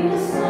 bring the.